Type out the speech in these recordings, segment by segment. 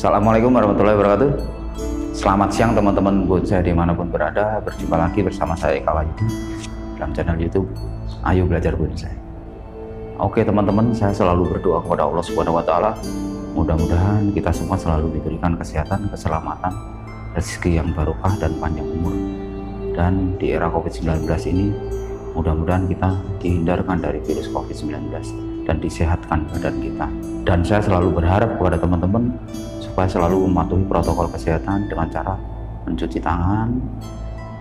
Assalamualaikum warahmatullahi wabarakatuh. Selamat siang teman-teman bonsai di mana pun berada. Berjumpa lagi bersama saya Eka Wahyudi dalam channel YouTube Ayo Belajar Bonsai. Oke teman-teman, saya selalu berdoa kepada Allah Subhanahu Wa Taala. Mudah-mudahan kita semua selalu diberikan kesehatan, keselamatan, rezeki yang barokah dan panjang umur. Dan di era COVID-19 ini, mudah-mudahan kita dihindarkan dari virus COVID-19 dan disehatkan badan kita. Dan saya selalu berharap kepada teman-teman supaya selalu mematuhi protokol kesehatan dengan cara mencuci tangan,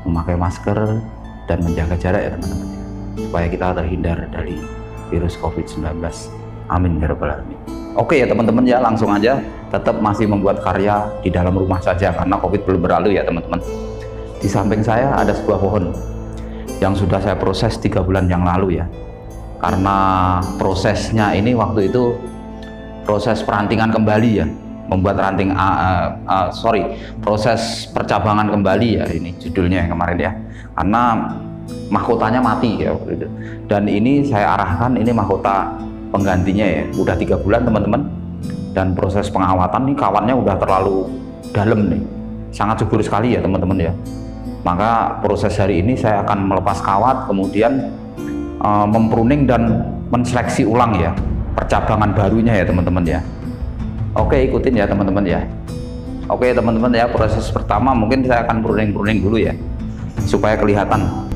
memakai masker, dan menjaga jarak ya teman-teman ya. Supaya kita terhindar dari virus COVID-19. Amin ya rabbal alamin. Oke ya teman-teman ya langsung aja tetap masih membuat karya di dalam rumah saja karena COVID belum berlalu ya teman-teman. Di samping saya ada sebuah pohon yang sudah saya proses tiga bulan yang lalu ya. Karena prosesnya ini waktu itu proses perantingan kembali ya membuat ranting uh, uh, sorry proses percabangan kembali ya ini judulnya yang kemarin ya. Karena mahkotanya mati ya dan ini saya arahkan ini mahkota penggantinya ya. Udah tiga bulan teman-teman. Dan proses pengawatan nih kawannya udah terlalu dalam nih. Sangat subur sekali ya teman-teman ya. Maka proses hari ini saya akan melepas kawat kemudian uh, mempruning dan menseleksi ulang ya percabangan barunya ya teman-teman ya Oke ikutin ya teman-teman ya. Oke teman-teman ya proses pertama mungkin saya akan pruning-pruning dulu ya supaya kelihatan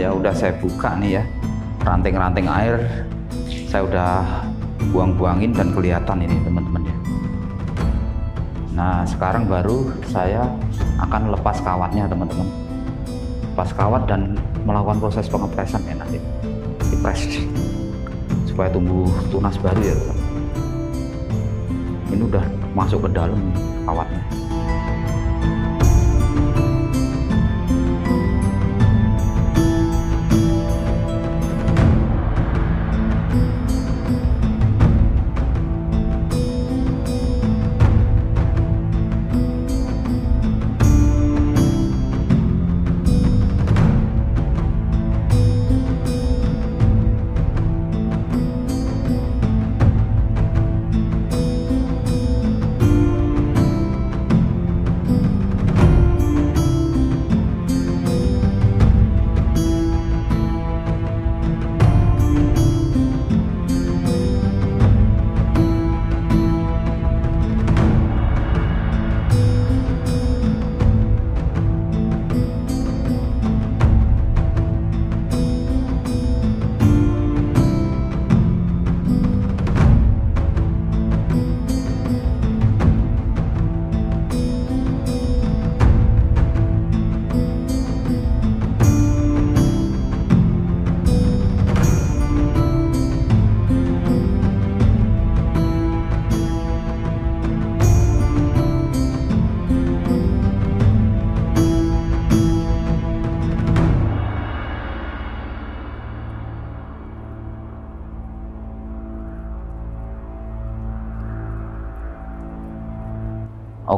ya udah saya buka nih ya. Ranting-ranting air. Saya udah buang-buangin dan kelihatan ini teman-teman ya. Nah sekarang baru saya akan lepas kawatnya teman-teman. Lepas kawat dan melakukan proses pengepresan ya nanti. Dipres. Supaya tumbuh tunas baru ya teman ini udah masuk ke dalam kawatnya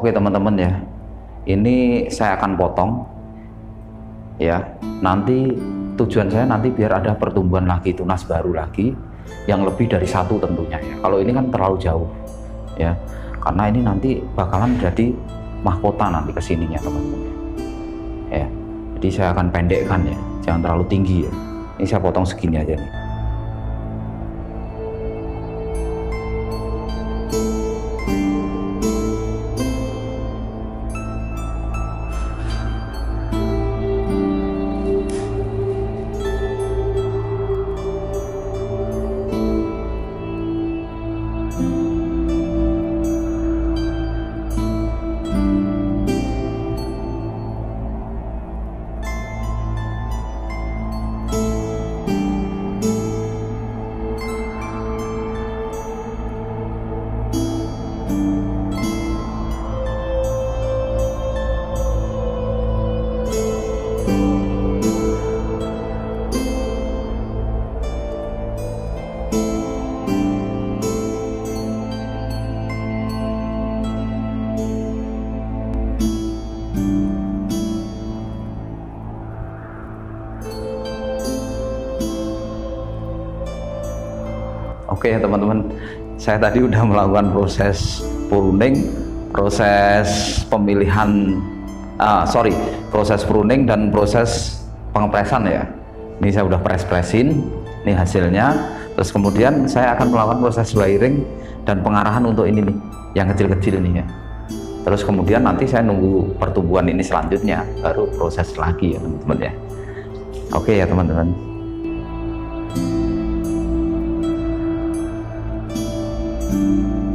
Oke teman-teman ya, ini saya akan potong ya. Nanti tujuan saya nanti biar ada pertumbuhan lagi tunas baru lagi yang lebih dari satu tentunya ya. Kalau ini kan terlalu jauh ya, karena ini nanti bakalan jadi mahkota nanti ke sininya teman-teman ya. Jadi saya akan pendekkan ya, jangan terlalu tinggi ya. Ini saya potong segini aja nih. Oke ya teman-teman, saya tadi udah melakukan proses pruning, proses pemilihan, uh, sorry, proses pruning dan proses pengepresan ya. Ini saya udah press-pressin, ini hasilnya. Terus kemudian saya akan melakukan proses wiring dan pengarahan untuk ini nih, yang kecil-kecil nih ya. Terus kemudian nanti saya nunggu pertumbuhan ini selanjutnya, baru proses lagi ya teman-teman ya. Oke ya teman-teman. you.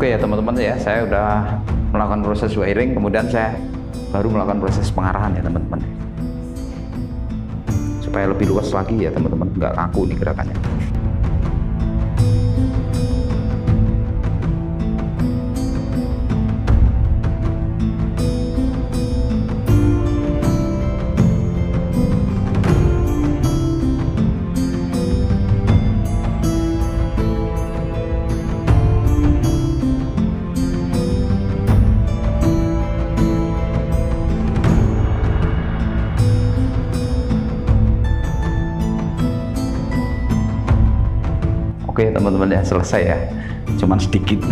Oke ya teman-teman ya, saya udah melakukan proses wiring, kemudian saya baru melakukan proses pengarahan ya teman-teman. Supaya lebih luas lagi ya teman-teman, nggak kaku nih gerakannya. Teman-teman ya selesai ya. Cuman sedikit.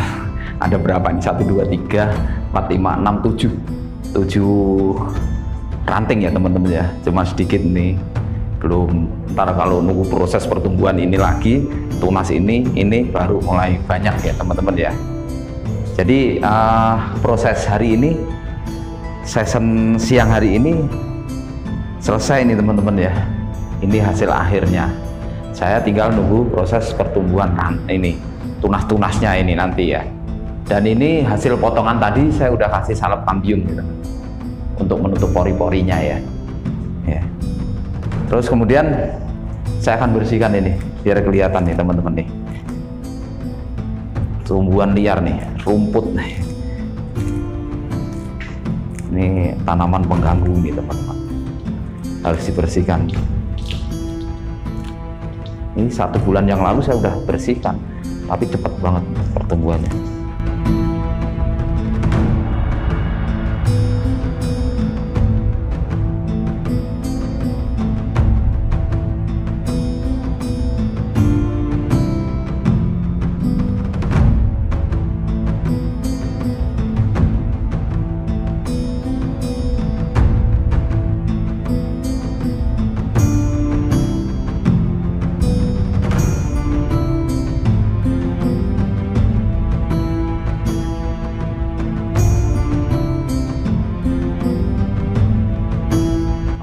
Ada berapa nih? 1 2 3 4 5 6 7 7 ranting ya teman-teman ya. Cuma sedikit nih. Belum. Ntar kalau nunggu proses pertumbuhan ini lagi tunas ini ini baru mulai banyak ya teman-teman ya. Jadi uh, proses hari ini season siang hari ini selesai ini teman-teman ya. Ini hasil akhirnya saya tinggal nunggu proses pertumbuhan ini tunas-tunasnya ini nanti ya. Dan ini hasil potongan tadi saya udah kasih salep kambium gitu untuk menutup pori-porinya ya. Ya. Terus kemudian saya akan bersihkan ini biar kelihatan nih teman-teman nih. Tumbuhan liar nih rumput nih. Ini tanaman pengganggu nih teman-teman. Harus dibersihkan ini satu bulan yang lalu saya udah bersihkan. Tapi cepat banget pertumbuhannya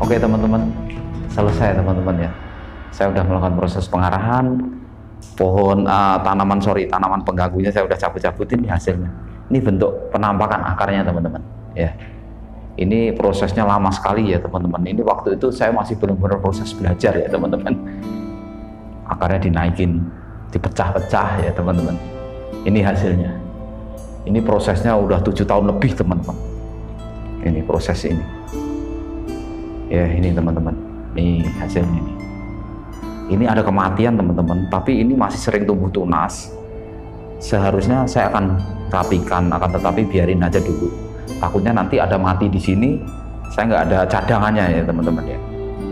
Oke teman-teman, selesai teman-teman ya. Saya sudah melakukan proses pengarahan pohon uh, tanaman sorry tanaman pengganggunya saya sudah cabut-cabutin hasilnya. Ini bentuk penampakan akarnya teman-teman. Ya, ini prosesnya lama sekali ya teman-teman. Ini waktu itu saya masih benar-benar proses belajar ya teman-teman. Akarnya dinaikin, dipecah-pecah ya teman-teman. Ini hasilnya. Ini prosesnya udah tujuh tahun lebih teman-teman. Ini proses ini ya ini teman-teman. Ini hasilnya ini ini ada kematian teman-teman. Tapi ini masih sering tumbuh tunas. Seharusnya saya akan rapikan akan tetapi biarin aja dulu. Takutnya nanti ada mati di sini saya nggak ada cadangannya ya teman-teman ya.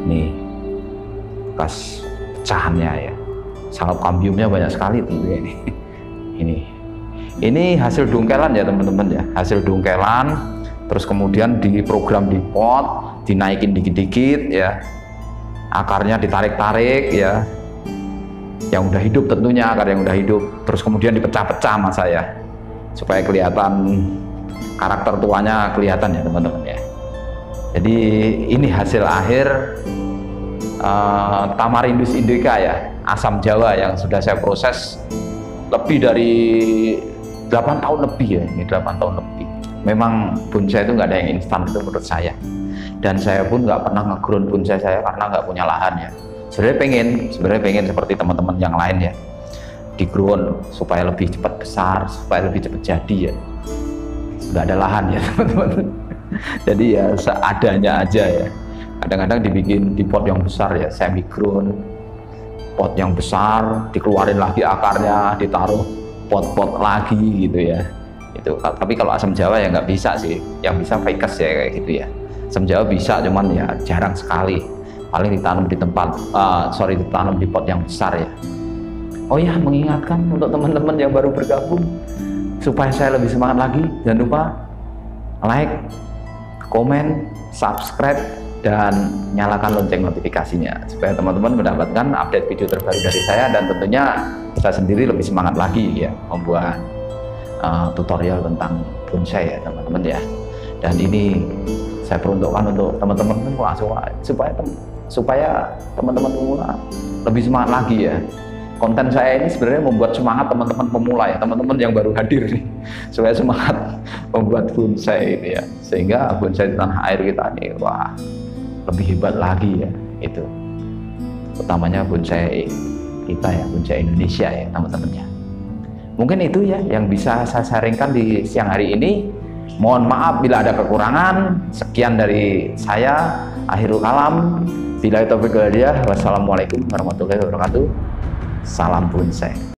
Nih bekas pecahannya ya. Salep kambiumnya banyak sekali tentunya ini. Ini. Ini hasil dungkelan ya teman-teman ya. Hasil dungkelan terus kemudian diprogram di pot dinaikin dikit-dikit ya. Akarnya ditarik-tarik ya. Yang udah hidup tentunya akar yang udah hidup. Terus kemudian dipecah-pecah sama saya supaya kelihatan karakter tuanya kelihatan ya teman-teman ya. Jadi ini hasil akhir uh, Tamarindus indica ya. Asam jawa yang sudah saya proses lebih dari 8 tahun lebih ya ini 8 tahun lebih. Memang bonsai itu nggak ada yang instan itu menurut saya dan saya pun nggak pernah ngeground bonsai saya karena nggak punya lahan ya. Sebenarnya pengen sebenarnya pengen seperti teman-teman yang lain ya. Di ground supaya lebih cepat besar supaya lebih cepat jadi ya. Nggak ada lahan ya teman-teman. Jadi ya seadanya aja ya. Kadang-kadang dibikin di pot yang besar ya semi ground. Pot yang besar dikeluarin lagi akarnya ditaruh pot-pot lagi gitu ya. Itu tapi kalau asam jawa ya nggak bisa sih. Yang bisa fakes ya kayak gitu ya asam jawa bisa cuman ya jarang sekali. Paling ditanam di tempat uh, sorry ditanam di pot yang besar ya. Oh ya mengingatkan untuk teman-teman yang baru bergabung supaya saya lebih semangat lagi. Jangan lupa like komen subscribe dan nyalakan lonceng notifikasinya supaya teman-teman mendapatkan update video terbaru dari saya dan tentunya saya sendiri lebih semangat lagi ya membuat uh, tutorial tentang bonsai ya teman-teman ya. Dan ini saya peruntukkan untuk teman-teman semua supaya supaya teman-teman semua lebih semangat lagi ya konten saya ini sebenarnya membuat semangat teman-teman pemula ya, teman-teman yang baru hadir nih, supaya semangat membuat bonsai ini ya, sehingga bonsai di tanah air kita ini wah lebih hebat lagi ya itu, utamanya bonsai kita ya, bonsai Indonesia ya teman-teman ya. Mungkin itu ya yang bisa saya sharingkan di siang hari ini. Mohon maaf bila ada kekurangan. Sekian dari saya, akhirul kalam. Bila itu Wassalamualaikum warahmatullahi wabarakatuh. Salam bonsai.